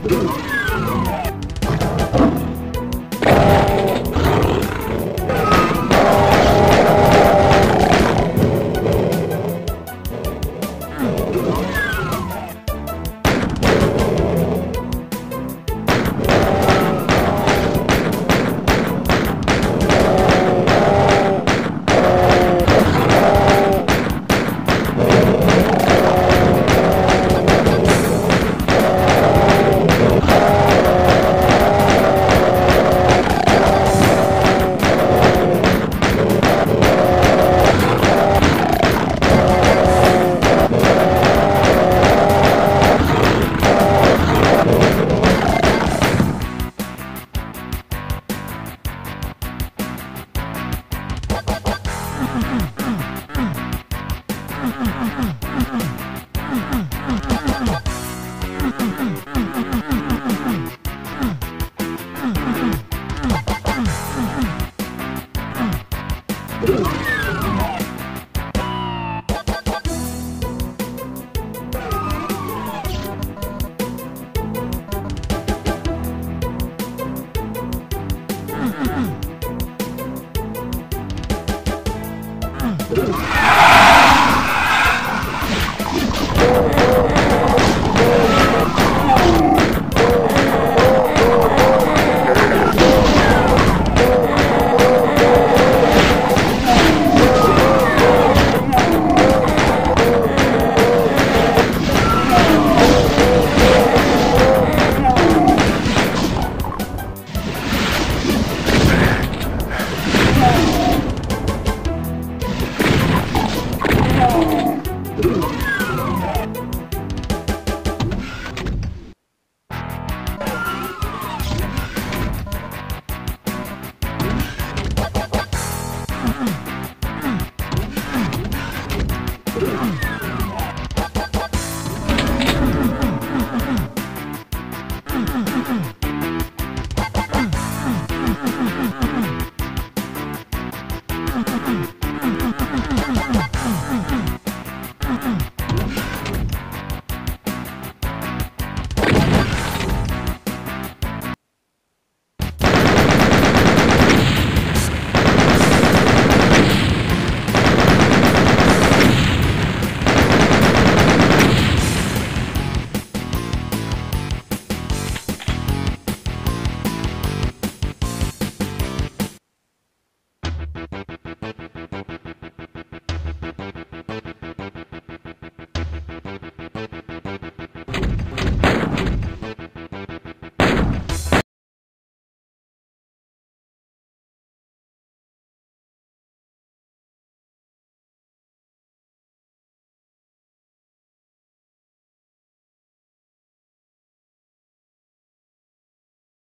Oh, my God. Ooh.